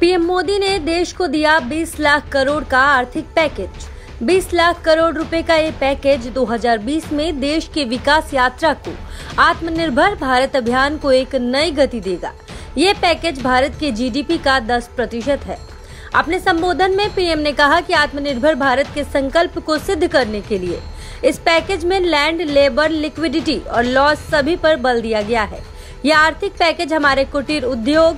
PM Modi ने देश को दिया 20 लाख करोड़ का आर्थिक पैकेज। 20 लाख करोड़ रुपए का ये पैकेज 2020 में देश के विकास यात्रा को, आत्मनिर्भर भारत अभियान को एक नई गति देगा। ये पैकेज भारत के जीडीपी का 10 प्रतिशत है। अपने संबोधन में पीएम ने कहा कि आत्मनिर्भर भारत के संकल्प को सिद्ध करने के लिए इस पैकेज में लैंड, लेबर, लिक्विडिटी और लॉस सभी पर बल दिया गया है। यह आर्थिक पैकेज हमारे कुटीर उद्योग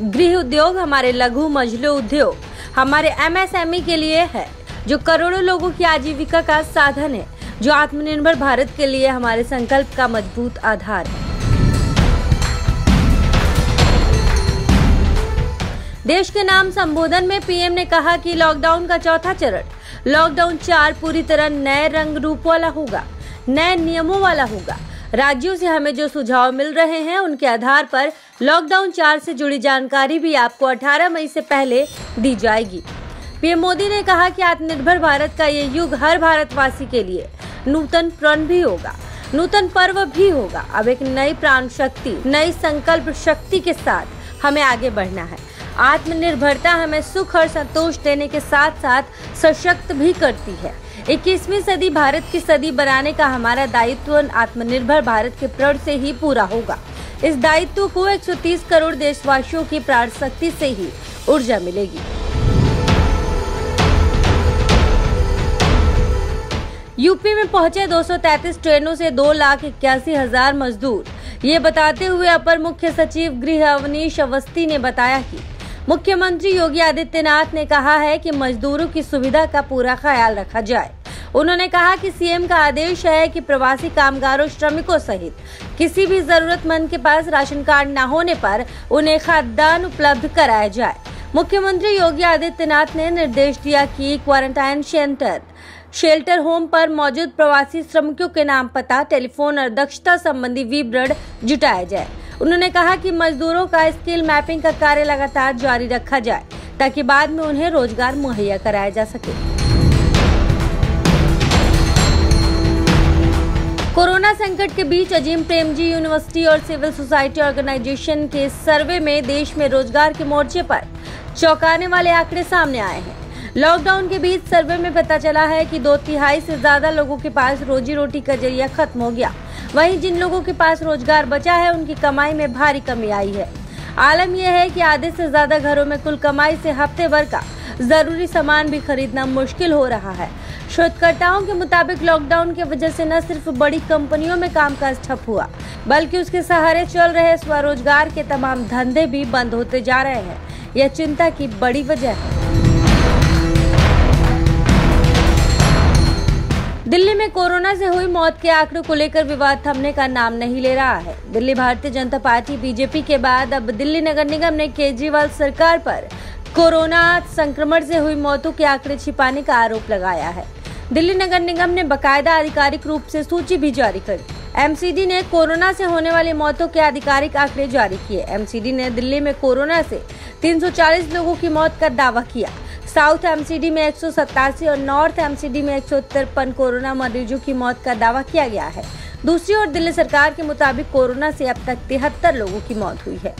गृह उद्योग हमारे लघु मझलू उद्योग, हमारे एमएसएमई के लिए है, जो करोड़ों लोगों की आजीविका का साधन है, जो आत्मनिर्भर भारत के लिए हमारे संकल्प का मज़बूत आधार है। देश के नाम संबोधन में पीएम ने कहा कि लॉकडाउन का चौथा चरण, लॉकडाउन चार पूरी तरह नए रंग रूप वाला होगा, नए नियमों वाला होगा। राज्यों से हमें जो सुझाव मिल रहे हैं, उनके आधार पर लॉकडाउन चार से जुड़ी जानकारी भी आपको 18 मई से पहले दी जाएगी। पीएम मोदी ने कहा कि आत्मनिर्भर भारत का ये युग हर भारतवासी के लिए नूतन प्रण भी होगा, नूतन पर्व भी होगा। अब एक नई प्राण शक्ति, नई संकल्प शक्ति के साथ हमें आगे बढ़ना है। आत्मनिर्भरता हमें सुख और संतोष देने के साथ साथ सशक्त भी करती है। 21वीं सदी भारत की सदी बनाने का हमारा दायित्व आत्मनिर्भर भारत के प्रण से ही पूरा होगा। इस दायित्व को 130 करोड़ देशवासियों की प्राण शक्ति से ही ऊर्जा मिलेगी। यूपी में पहुँचे 233 ट्रेनों से दो लाख इक्यासी हज़ार मजदूर। ये बताते हुए अपर मुख्य सचिव गृह अवनीश अवस्थी ने बताया कि मुख्यमंत्री योगी आदित्यनाथ ने कहा है कि मजदूरों की सुविधा का पूरा ख्याल रखा जाए। उन्होंने कहा कि सीएम का आदेश है कि प्रवासी कामगारों, श्रमिकों सहित किसी भी जरूरतमंद के पास राशन कार्ड न होने पर उन्हें खाद्यान्न उपलब्ध कराया जाए। मुख्यमंत्री योगी आदित्यनाथ ने निर्देश दिया कि क्वारंटाइन सेंटर, शेल्टर होम पर मौजूद प्रवासी श्रमिकों के नाम पता, टेलीफोन और दक्षता संबंधी विवरण जुटाया जाए। उन्होंने कहा कि मजदूरों का स्किल मैपिंग का कार्य लगातार जारी रखा जाए, ताकि बाद में उन्हें रोज़गार मुहैया कराया जा सके। कोरोना संकट के बीच अजीम प्रेमजी यूनिवर्सिटी और सिविल सोसाइटी ऑर्गेनाइजेशन के सर्वे में देश में रोज़गार के मोर्चे पर चौंकाने वाले आंकड़े सामने आए हैं। लॉकडाउन के बीच सर्वे में पता चला है कि दो तिहाई से ज़्यादा लोगों के पास रोजी रोटी का ज़रिया खत्म हो गया। वहीं जिन लोगों के पास रोज़गार बचा है, उनकी कमाई में भारी कमी आई है। आलम यह है कि आधे से ज़्यादा घरों में कुल कमाई से हफ़्ते भर का ज़रूरी सामान भी खरीदना मुश्किल हो रहा है। शोधकर्ताओं के मुताबिक लॉकडाउन की वजह से न सिर्फ़ बड़ी कंपनियों में कामकाज ठप हुआ, बल्कि उसके सहारे चल रहे स्वरोजगार के तमाम धंधे भी बंद होते जा रहे हैं। यह चिंता की बड़ी वजह है। दिल्ली में कोरोना से हुई मौत के आंकड़ों को लेकर विवाद थमने का नाम नहीं ले रहा है। दिल्ली भारतीय जनता पार्टी बीजेपी के बाद अब दिल्ली नगर निगम ने केजरीवाल सरकार पर कोरोना संक्रमण से हुई मौतों के आंकड़े छिपाने का आरोप लगाया है। दिल्ली नगर निगम ने बकायदा आधिकारिक रूप से सूची भी जारी कर एमसीडी ने कोरोना से होने वाली मौतों के आधिकारिक आंकड़े जारी किए। एमसीडी ने दिल्ली में कोरोना से 340 लोगों की मौत का दावा किया। साउथ एमसीडी में एक सौ सत्तासी और नॉर्थ एमसीडी में एक कोरोना मरीजों की मौत का दावा किया गया है। दूसरी ओर दिल्ली सरकार के मुताबिक कोरोना से अब तक तिहत्तर लोगों की मौत हुई है।